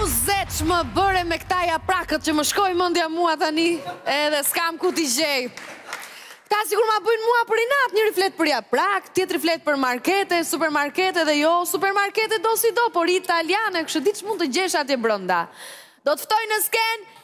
O zot ç'më bëre me këta japrakët që më shkoi mendja mua tani edhe s'kam ku t'i gjej. Këta sikur ma bëjnë mua për inat, njëri flet për japrak, tjetri flet për markete, supermarkete dhe jo, supermarkete dosido, por italiane, kush e di ç'mund të gjesh atje brenda. Do të ftoj në skenë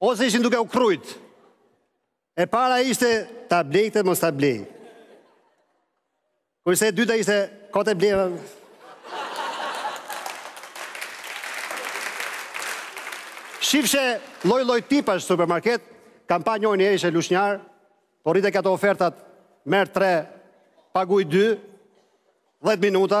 Ose ishin duke u krujt. E para ishte ta blej këtë mos ta blej. Kurse e dyta ishte kot e bleva. Shifshe lloj lloj tipash supermarket, kam pa njonin ishe lushnjar, po rrite ke ato ofertat, merr tre, paguj dy, dhjetë minuta,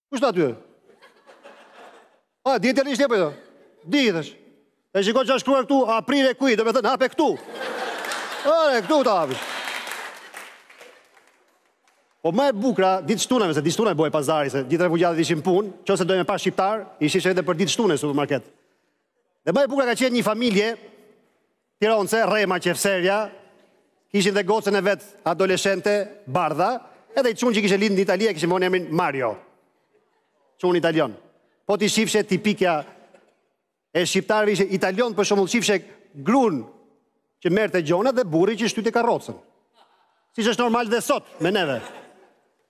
Kush është aty? A di italisht apo jo? Di, thashë. E shiko që është shkruar këtu, aprire qui, domethënë, hape këtu. Ore këtu ta hape. Po më e bukra, ditë shtune, se ditë shtune bohej pazari, se ditën refugjatët ishin punë, qoftë se doje me pa shqiptarë, i shifshe për ditë shtune supermarket. Dhe më e bukra ka qenë një familje, tironse, Rrema, Qefserja, kishin dhe gocën e vet adoleshente, Bardha, edhe i çun që kishe lind në Itali e kishin vonë emrin Mario. Çun italion. Po ti shifshe tipikja e shqiptarëve ishe italian për shembull shifshe grun që merrte gjonat dhe burri që shtyte karrocën. Siç është normal dhe sot me neve.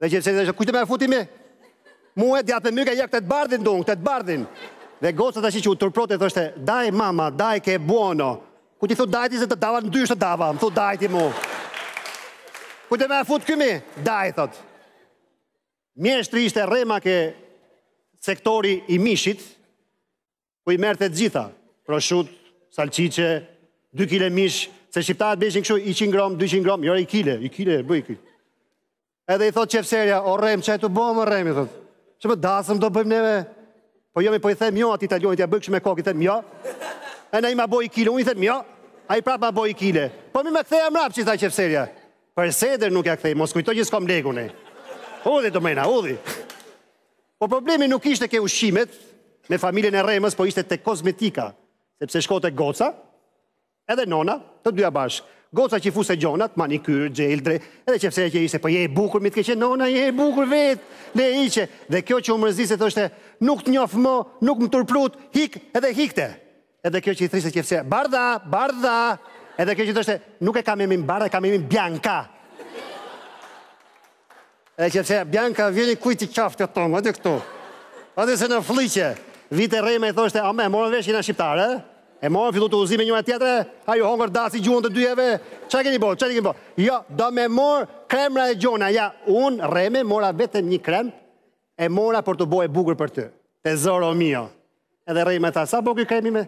Dhe Qefserja kujt me e fut mi? Mu djathë me myk, ja këtë të bardhin du unë, këtë të bardhin. Dhe goca që u turprote thoshte, dai mamma, dai che buono. Kujt i thu dai ti se të ndava në dysh të ndava, më thu dai ti mu. Kujt me e fut këtë mi, dai, thot. Mjeshtri ishte Rrema ke sektori i mishit, ku i merrte të gjitha, proshut, salçiçe, 2 kg mish, se shqiptarët s'bëjnë kështu 100 gram, 200 gram, jo i kile, i kile, bëje kile. Edhe i thot Qefserja, o Rrem, çe ke bo mo, o Rrem, i thot. Çe mo dasëm do bëjmë neve. Po jo, po i them, jo, atij italionit, ia bëj kështu me kokë, i them, jo. Edhe ai ma bon i kile, unë i them, jo. Ai prap ma bon i kile. Po mirë ktheja mrap, i tha Qefserja. Për sedër nuk ia kthej, mos kujtojë që s'kom lek unë. Hudhi mrena, hudhi. Po problemi nuk ishte ke ushqimet me familjen e Rremës, po ishte te kozmetika, sepse shkote goca, edhe nona, të dyja bashkë. Goca që i fuse gjonat, manikyr, xhel, dreq, edhe Qefserja që i thoshte, po je e bukur, mi të keqe nona, je e bukur vetë, lëre, hiqe. Dhe kjo që u mërzise, thoshte, nuk të njof mo, nuk më turprut, hik edhe hikte. Edhe kjo që i thrrise Qefserja, Bardha, Bardha, edhe kjo që thoshte, nuk e kam emrin Bardha, kam emrin Bjanka. E Qefserja, Bjanka, vieni qui të qaftë jot omë, edhe këtu. Edhe se në fliqe, vite Rrema i thoshte, a mi, morën vesh jena shqiptarë, e morën filluat u zutë me njëna tjetrën, a ju hongër daci gjuhën të dyjave, ça keni bo, ça keni bo, jo, do me morë kremra e gjona, ja, unë Rrem mora vetëm një krem, E mora për t'u bo e bukur për ty. Tesoro mio. Edhe Rremi tha, sa bo ky kremi mi?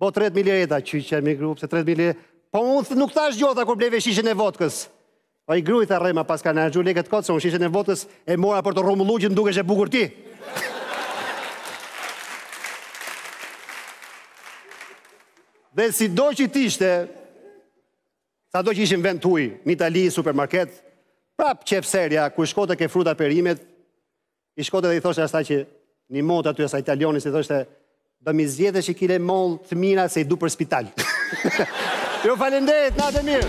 Bo 30.000 lireta. Ça, mi gru, po, se 30.000 lireta. Po unë nuk thashë gjo, tha, kur bleve shishën e votkës. O mi gru, tha Rrema, paske harxhu lekët kot, se unë shishën e votkës e mora për t'u rrumullu që t'më dukesh e bukur ti. Dhe sido që t'ishte, Sado që ishim vend t'huj, n'Itali, supermarket, prap Qefserja, kur shkote ke fruta perimet, i shkote dhe i thoshte asaj që ndihmote aty asaj italiones, i thoshte do m'i zgjedhësh i kile moll të mira se i du për spital. Ju faleminderit, natën e mirë.